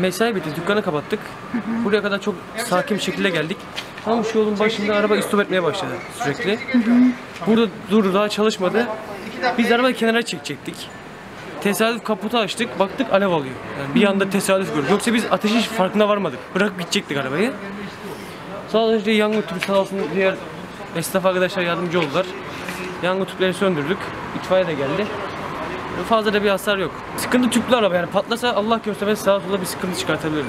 Mesai bitti, dükkanı kapattık. Buraya kadar çok sakin bir şekilde geldik. Tam şu yolun başında araba istop etmeye başladı sürekli. Burada durdu, daha çalışmadı. Biz arabayı kenara çekecektik. Tesadüf kaputu açtık, baktık alev alıyor. Yani bir anda tesadüf gördük. Yoksa biz ateşin farkına varmadık. Bırakıp gidecektik arabayı. Sağ olsun yangın tüpü sağ olsun diğer esnaf arkadaşlar yardımcı oldular. Yangın tüpleri söndürdük. İtfaiye de geldi. Fazla da bir hasar yok. Sıkıntı tüplü araba yani patlasa Allah göstermez sağa sola bir sıkıntı çıkartabilirdi.